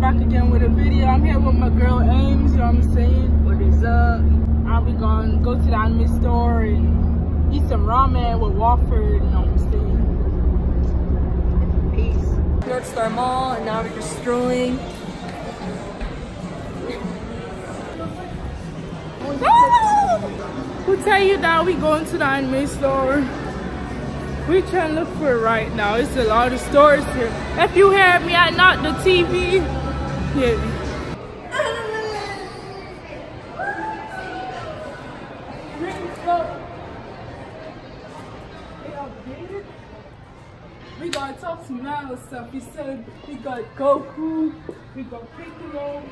back again with a video. I'm here with my girl Ames, you know what I'm saying? What is up? I'll be going go to the anime store and eat some ramen with Wofford, you know what I'm saying? Peace. North Star Mall, and now we're just strolling. Who tell you that we going to the anime store? We trying to look for it right now. It's a lot of stores here. If you hear me, I knocked the TV. Yeah. We got talk some now stuff. He said we got Goku, we got Piccolo,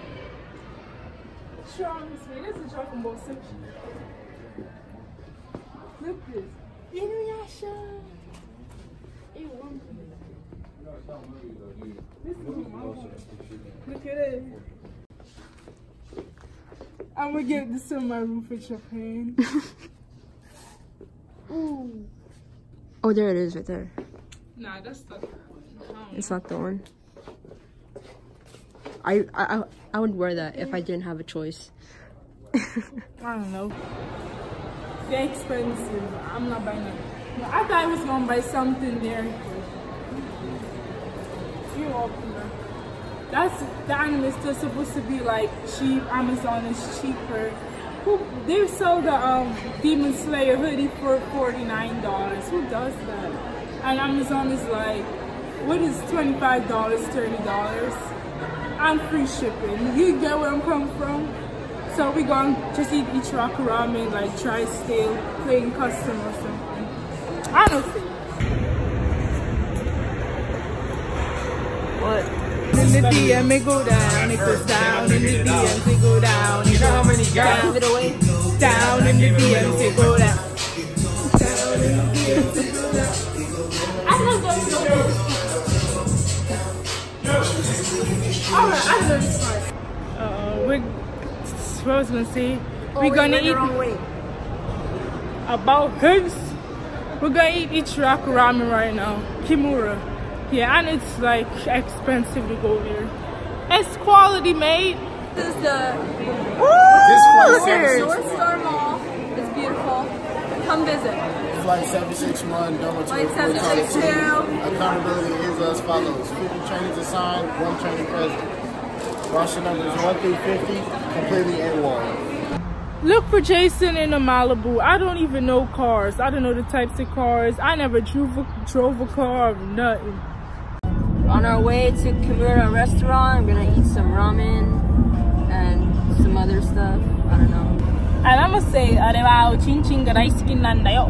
Trunks. Man, this is Dragon Ball section. Look this. Inuyasha. This is my one. Look at it. I'm gonna get this in my room for Japan. Ooh. Oh, there it is right there. Nah, that's the. It's not the one. I I I would wear that if I didn't have a choice. I don't know. They're expensive. I'm not buying it. I thought I was gonna buy something there. That's the anime still supposed to be like cheap. Amazon is cheaper. Who they sell the um Demon Slayer hoodie for forty nine dollars. Who does that? And Amazon is like, what is twenty five dollars, thirty dollars, and free shipping. You get where I'm coming from? So we gonna just eat Ichiraku ramen, like try still playing custom or something. I don't think. What? In the DM it go down, it goes down. In the DMs it go down, it how many guys? Give it away. down. In the DMs it go down. Down in the DMs it go down. I love those numbers. Alright, I love this part. Uh, we're, what gonna say, we're gonna eat about hooves. We're gonna eat Ichiraku ramen right now. Kimura. Yeah, and it's like expensive to go there. It's quality made. This is the This flight North 76, Star Mall. It's beautiful. Come visit. flight 761, dormitory Flight 762. Accountability is as follows. 50 trainings assigned, one training present. Roster numbers 1 through 50, completely AWOL. Look for Jason in a Malibu. I don't even know cars. I don't know the types of cars. I never drove a, drove a car or nothing On our way to Kimura restaurant, we're gonna eat some ramen and some other stuff. I don't know. And I'm gonna say, あれはおちんちんが大好きなんだよ。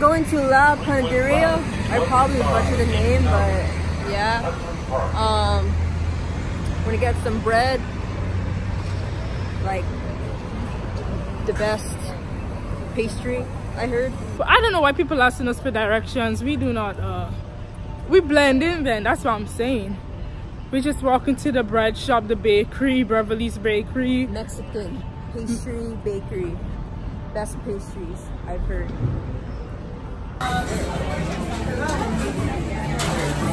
Going to La Panaderia. I probably butchered the name, but yeah. Um, we're gonna get some bread. Like the best pastry, I heard. I don't know why people are asking us for directions. We do not. uh We blend in. Then that's what I'm saying. We just walk into the bread shop, the bakery, Beverly's Bakery. Mexican pastry bakery. Best pastries, I've heard.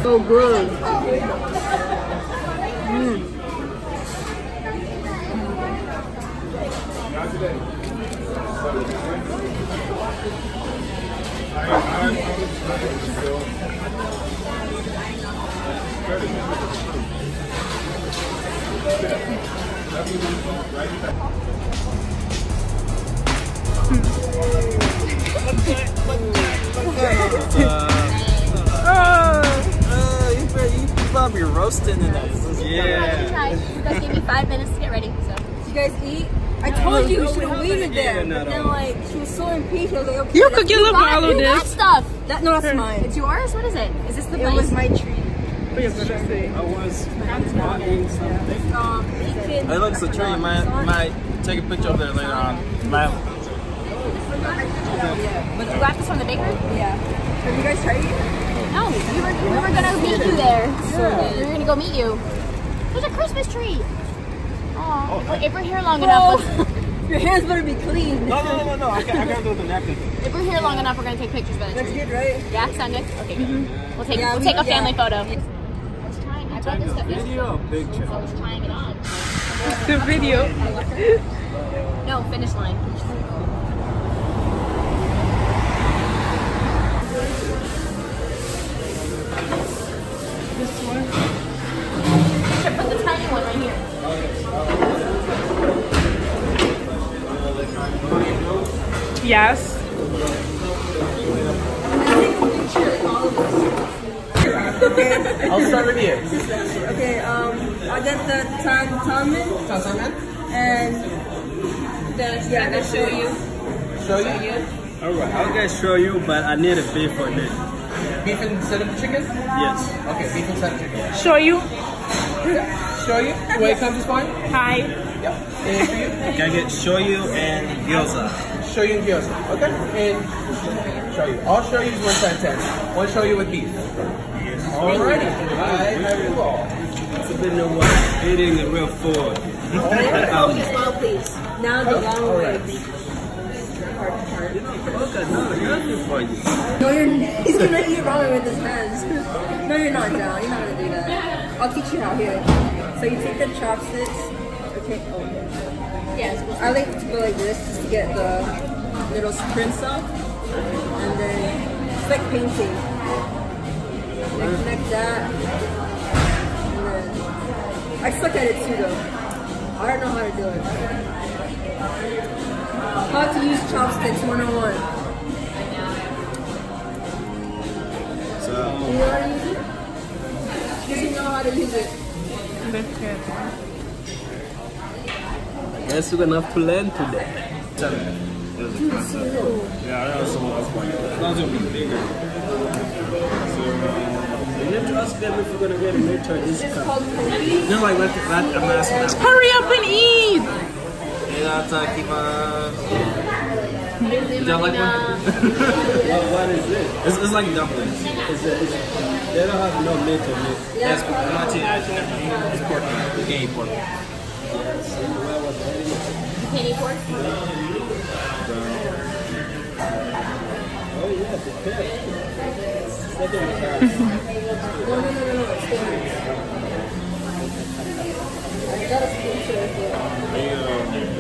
So good. Mm. Oh, you, you probably roasting in that. Yeah. You guys gave me five minutes to get ready, so. Did you guys eat? I told you you should have waited there. Yeah, But then like she was so impatient. I was like, okay. you could get a on. follow You got this. stuff. That no, that's mine. It's yours? What is it? Is this the It place? was my treat. I was buying something. Um, bacon. It looks a tree. Might might take a picture of it later on. Might. But you got this from the bakery? Yeah. Have you guys tried it? No, we were, we were gonna meet you there. We were gonna go meet you. There's a Christmas tree. Oh, wait, if we're here long enough, let's- Your hands better be clean. No, no, no, no. no. I can't, I can't do the napkin. if we're here long enough, we're gonna take pictures by the That's tree. good, right? Yeah, sound good? Okay, good. Mm-hmm. We'll take Yeah, we'll we- take a yeah. family photo. It's tying. I thought this stuff Video or picture? I was tying it on. The video. No, finish line. Yes. I'll start with you. Okay, um, I'll get the tan tamen and the yeah, the shoyu. Show you? Alright, I'll get shoyu, but I need a beef for this. Beef instead of chicken? Yes. Okay, beef instead of chicken. Shoyu. Show you. Where it comes is fine? Hi. Yep. And for you? Can I get shoyu and gyoza? Shoyu and gyoza. Okay. And shoyu. All shoyu is one times ten. One shoyu with beef. Alrighty. I have you all. It's a bit of what? Eating a real food. um, Well, please. Now the long way. okay, no, nothing for you. No, you're. He's gonna eat ramen with his hands. no, you're not down. You're not gonna do that. I'll teach you how here. So you take the chopsticks. Okay. Oh, okay. Yes. I like to go like this just to get the little sprints off, and then it's like painting. Then connect that, and then I suck at it too though. I don't know how to do it. How to use chopsticks 101. So, You know how to use it? Does he know how to use it? That's good. that's good enough to learn today. Yeah, I else going to. That's gonna be bigger. You have to ask them if we're gonna get a later. Is It's called no, like, let, let, I'm asking. Hurry up and eat. Would y'all like one? what, what is it? It's, it's like dumplings. It's, a, it's they don't have no meat or meat. That's not it's pork. It's gay pork. Penny pork. Oh yeah, the pit. No, no, no, no, no. It's different. I got a screenshot of it.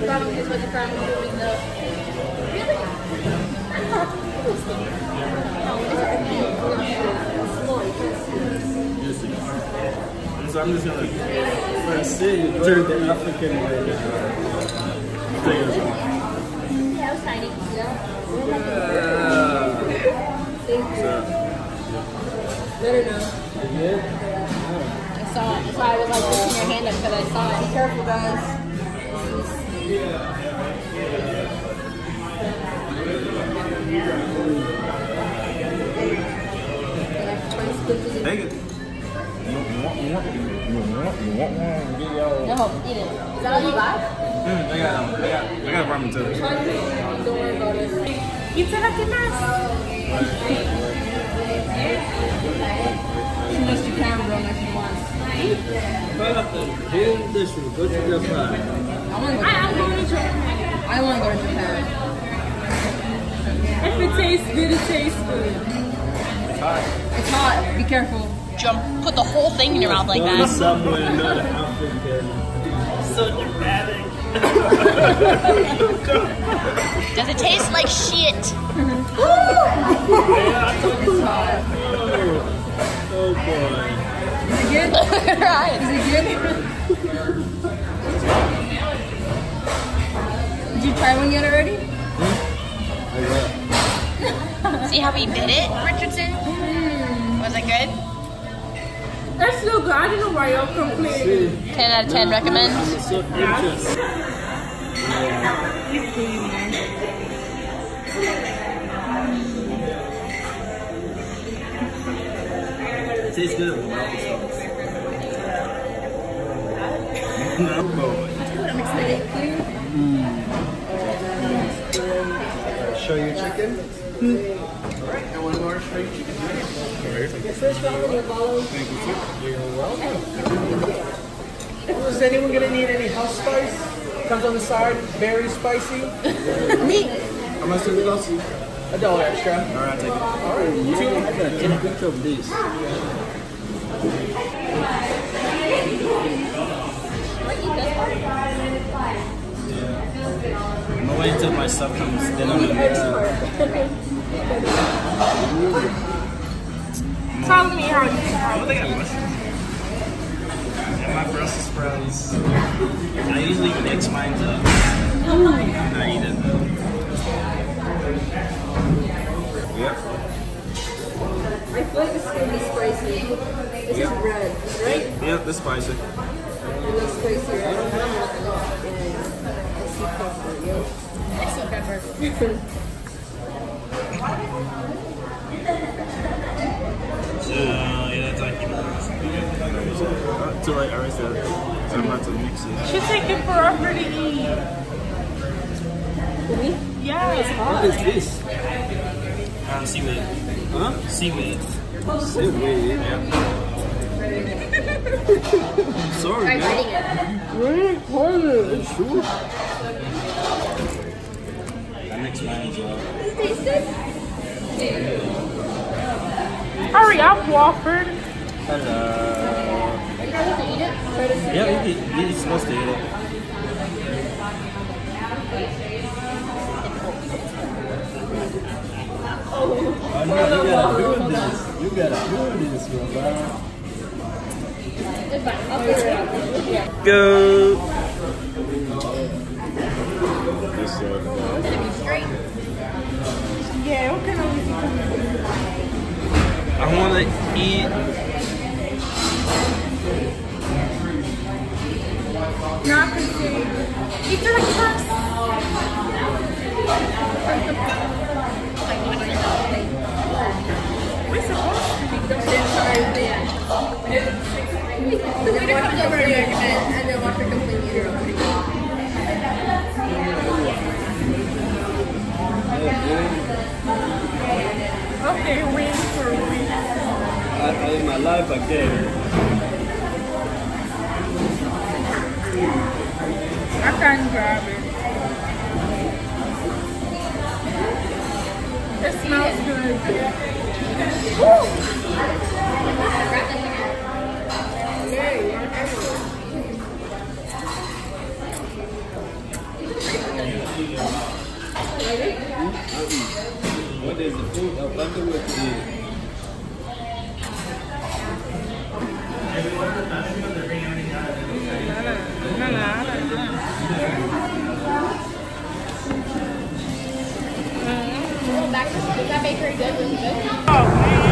Probably is what the crowd is doing though. So I'm just gonna first see you turn the African way down. Yeah, it was tiny. Better now. I saw it. That's why I was like lifting your hand up because I saw it. Be careful, guys. Take it. You want, you want, you want, you want one? Get y'all. No, eat it. Is that all you got? Mm, I got, I got, I got ramen too. Don't worry about it. She knows you can, bro, if you want. Here's this one. Go to Japan. I want to go. I'm to Japan. I want to go to Japan. If it tastes good, it tastes good. It's hot. It's hot. Be careful. Jump. Put the whole thing in your mouth like that. somewhere not African. So dramatic. Does it taste like shit? Oh boy. Is it good? Look at her eyes. Is it good? Did you try one yet already? See how he did it, Richardson? Hmm. Was it good? That's still good. I don't know why y'all complaining. 10 out of 10 recommend. I'm so interested. It's good, tastes good without the sauce. I'm going. I'm excited. Shoyu chicken. Alright, and one more shoyu chicken. First round of your follow. You're welcome. Is anyone gonna need any house spice? Comes on the side, very spicy. Me. How much does it cost? A dollar extra. Alright, I'll take it. Alright, you I gotta take a picture of this. I'm gonna wait until my stuff comes, then I'm gonna mix it. Tell me how you Oh, they got mushrooms. And my Brussels sprouts. I usually mix mine up. And I eat it. Yep. I feel like this is gonna be spicy. This is red, right? Yep, this spicy. Seaweed. Seaweed? Yeah. I'm sorry, Try man. biting it. Really? Sure. I mix mine as well. It taste good? Hurry up, Walford. Hello. Are you supposed to eat it? Try Yeah, you're supposed to eat it. Oh, no, you gotta do this. You gotta do this, brother. It's fine. I'll figure it out. Yeah. Go. It's gonna. Yeah, what kind of music? I want to eat. not? Eat it like first. The winner comes over here and, and then watch her completely eat. Okay, win for a. I, I in my life again. I can't grab it. It smells good. Oh, man.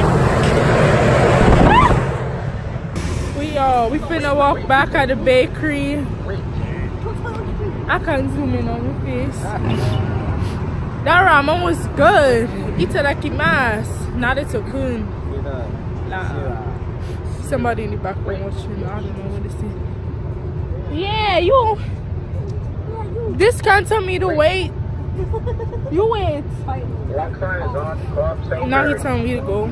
We uh we finna walk back at the bakery. I can't zoom in on your face. That ramen was good. Itadakimasu. Not a cocoon. Nah. Somebody in the background watching. I don't know what to say. Yeah, you. This can't tell me to wait. You wait. Now he telling me to go.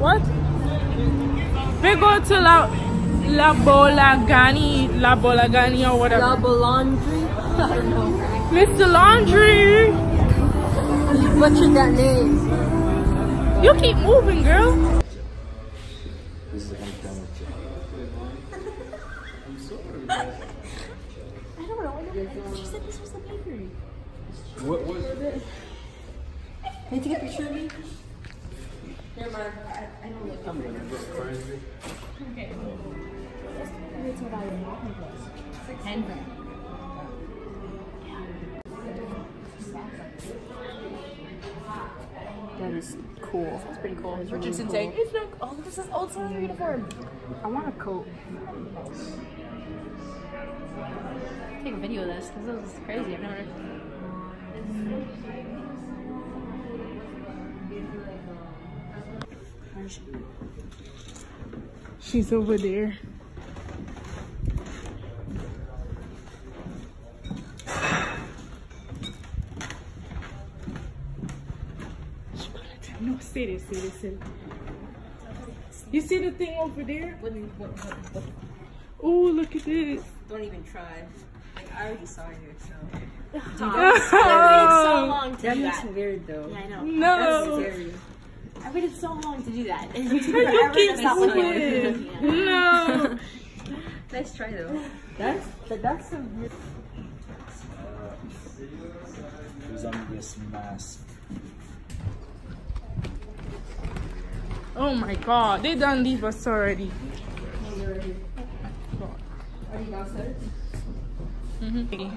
What? We go to La La Bolagani, La Bolagani or whatever. La laundry? I don't know. Mr. Laundry, You butchered that name. you keep moving, girl. I don't know. She said this was the bakery. What was Can you take a picture of me? Never mind. I, I don't look. That is cool. That's pretty cool. Richardson saying, it's no, oh, this is old Southern uniform. I want a coat. take a video of this because this is crazy. I've never. She's over there. No, sit it, sit it, sit it. You see the thing over there? Oh, look at this. Don't even try. Like, I already saw you, so. Oh, long to That do looks that. weird though. Yeah, I know. no. Scary. I waited so long to do that. How you keep Stop looking at moving? it. No. Nice try though. That's that, that's some weird. Who's under this mask? Oh my god, they done leave us already. Mhm.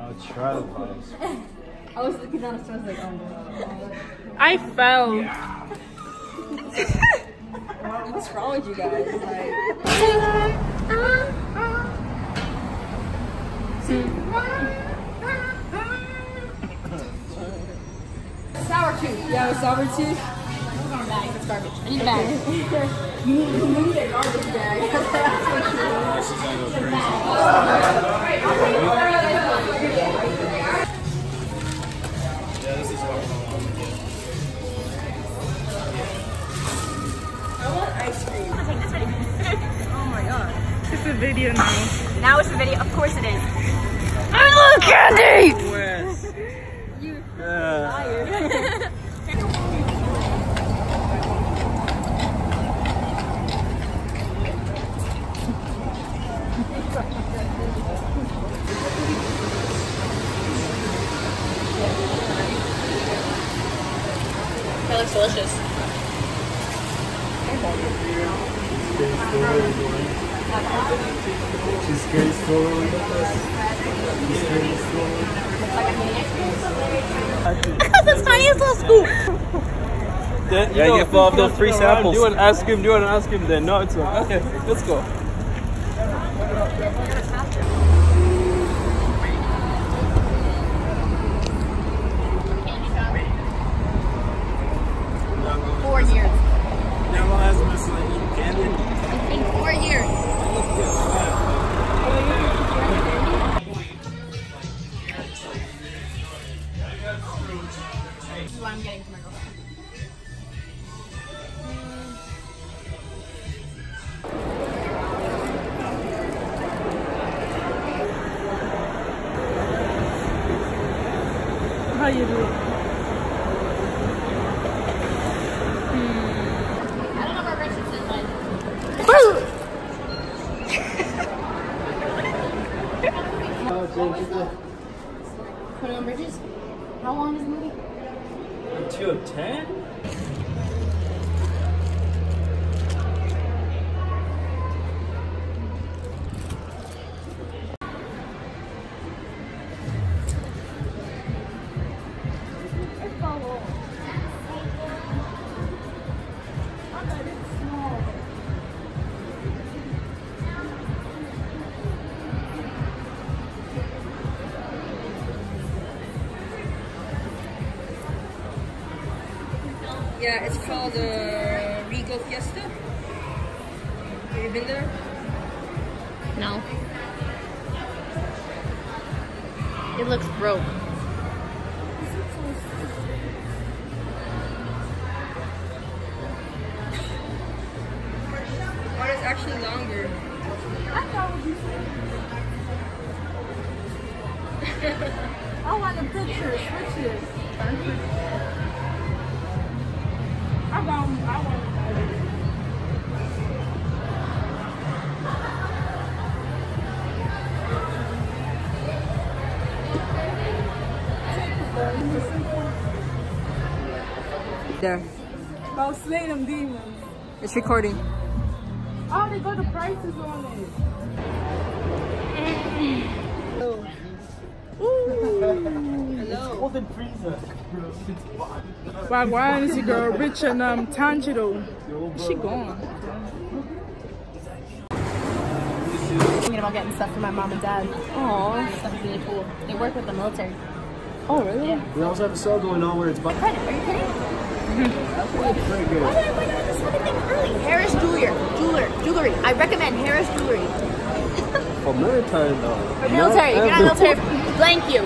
I'll try the vibes. I was looking down, so I was like, oh no. I fell. What's wrong with you guys? Like, uh, uh. Sour tooth. yeah, with sour tooth. Put a bag. It's garbage. I need a bag. You need, you need a garbage bag. God. It's a video now. now it's the video. Of course it is. I love candy! That looks delicious. She's scared slowly. She's scared slowly. That's the tiniest little scoop. Then, you Yeah, know, get involved those free turn around, samples. You want to ask him? Do you want to ask him? Then no, it's okay. Okay, let's go. Four years. Never asked me to Yeah, it's called uh, Regal Fiesta. Have you been there? No. It looks broke. Oh, it's actually longer. I thought it was I want a picture. Switch this. There. Go slay them demons. It's recording. Oh, they got the prices on it. Golden freezer. Why, why is the girl rich and um, Tanjiro? She gone. thinking about getting stuff for my mom and dad. Aw. Stuff really cool. They work with the military. Oh, really? Yeah. We also have a sale going on where it's about Credit, are you kidding? Pretty good. Why did I find out this fucking thing early? Harris Jewelry. Jeweler. Jewelry. I recommend Harris Jewelry. For military though. For military. If you're not military, blank you.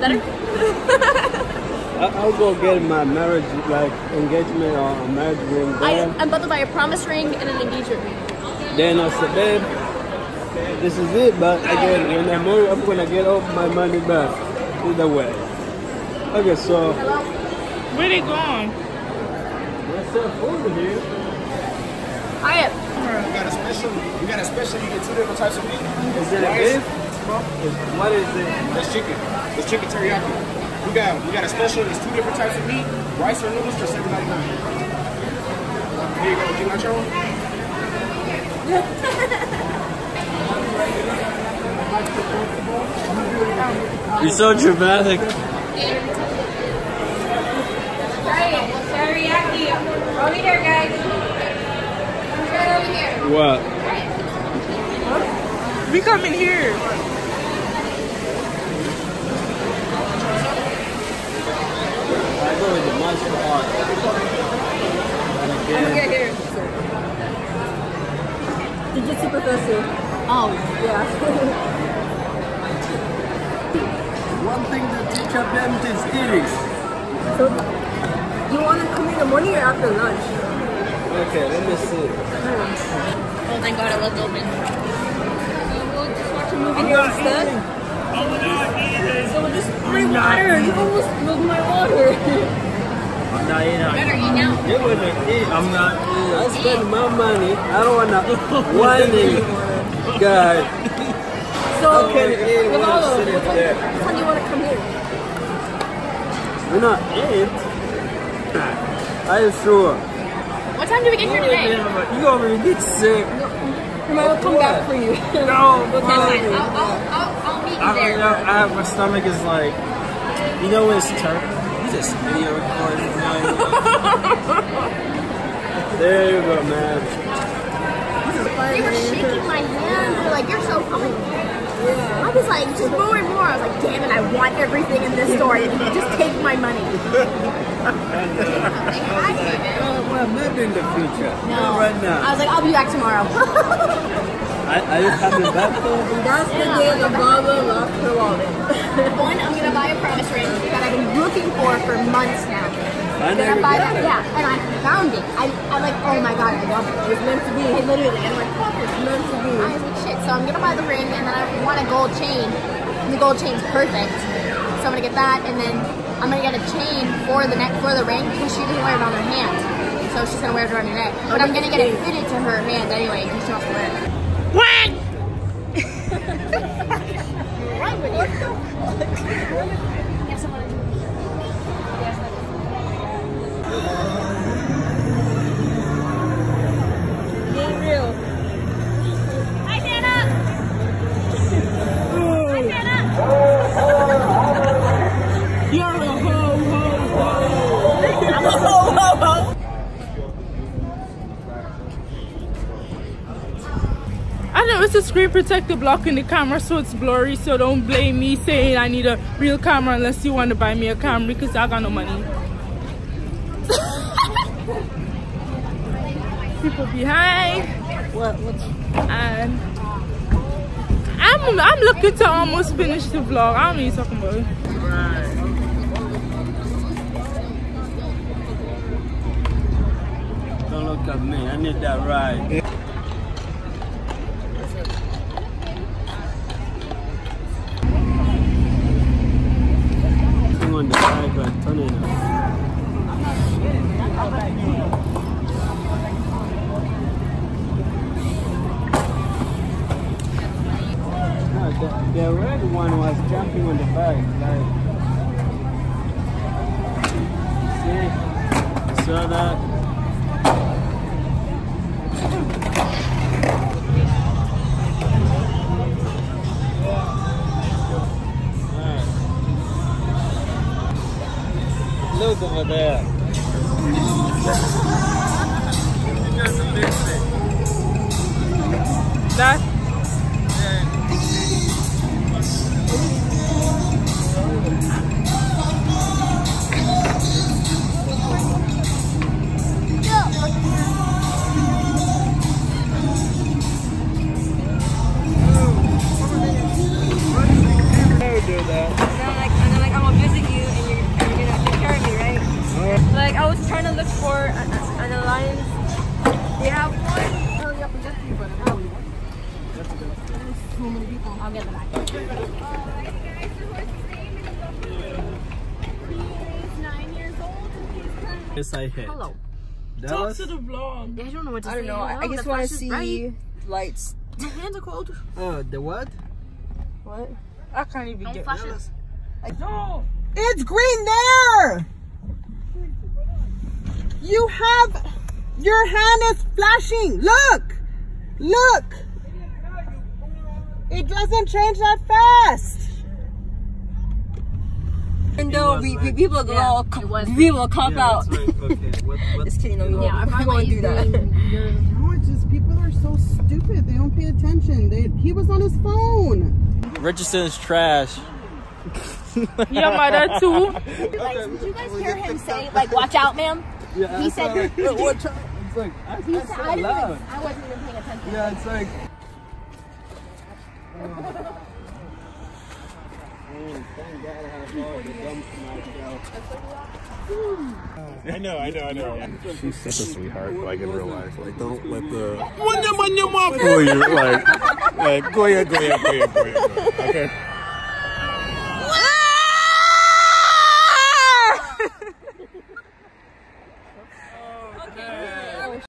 Better? I- I'll go get my marriage, like engagement or a marriage ring I, there. I'm about to buy a promise ring and an engagement ring. Then I said, babe, this is it. But again, when I marry, I'm gonna get all my money back. Either way. Okay, so Where are they going? Let's sell food here. Hyatt. We got a special. We got a special. You get two different types of meat. Is it a beef? Is- What is it? That's chicken. That's chicken teriyaki. We got we got a special. There's two different types of meat. Rice or noodles for seven ninety nine. Here you go. Do you want your one? You're so dramatic. Teriyaki. Over here, guys. Right over here. What? We coming here. I go with the monster art. And again, Yeah, here. Jiu-Jitsu professor. Oh. Yeah. one thing to teach up them is eating. so, you want to come in the morning or after lunch? Okay, let me see. Oh, thank God it left open. And you're upset? So just bring water. You almost spilled my water. I'm not eating. Better eat now. You wanna eat? I'm not eating. I spend my money. I don't wanna whining guy. So, How can you eat when I'm Ronaldo, sitting what time, there? what time do you want to come here? We're not eat. Are you sure? What time do we get here today? You gonna get sick. I will come back for you. No, That's fine. I'll, I'll, I'll, I'll meet you I, there. you know, I, my stomach is like, you know when it's turned? You just video recording. You know? there you go, man. They were shaking my hand. They're like, you're so funny. I was like, just more and more. I was like, damn it, I want everything in this store. Just take my money. Well, well, maybe in the future. No. Not right now. I was like, I'll be back tomorrow. Are, are you coming back though? That's the day the Baba lost her wallet. One, I'm gonna buy a promise ring that I've been looking for for months now. I Then I never buy got that, it. yeah, and I found it. I, I'm like, oh my god, I love it. It was meant to be. It literally, I'm like, fuck, it's meant to be. I was like, shit. So I'm gonna buy the ring, and then I want a gold chain. And the gold chain's perfect. So I'm gonna get that, and then I'm gonna get a chain for the neck for the ring because she doesn't wear it on her hand. So she's gonna wear it around her neck. But I'm gonna get it fitted to her hand anyway because she wants to wear it. What? Right with you. I know it's a screen protector blocking the camera so it's blurry so don't blame me saying I need a real camera unless you want to buy me a camera because I got no money. People behind What? What's and I'm I'm looking to almost finish the vlog. I don't know what you're talking about. Don't look at me. I need that ride. Like, see? Saw that? I hit. Hello. Talk Dallas? to the vlog. I don't know what to I don't know. I, I just want to see bright. lights. My hands are cold. Oh, the what? What? I can't even Don't get flash it. No. It's green there. You have your hand is flashing. Look, look. It doesn't change that fast. Even though we, we people go all it co- was people will cop Yeah, out. right. Okay. What, what? Just kidding. No, we won't. Yeah, I we probably won't do that. No, it's just people are so stupid. They don't pay attention. They, he was on his phone. Richardson's trash. Your mother too. Did you guys hear him say, like, watch out, ma'am? Yeah, He said- like, what time? It's like, I, He I said, said I, didn't loud. even, I wasn't even paying attention. Yeah, it's like. I know, I know, I know. She's such a sweetheart, like in real life. Like, don't let the fool you. Like, like, go ahead, go ahead, go ahead, go ahead. Okay.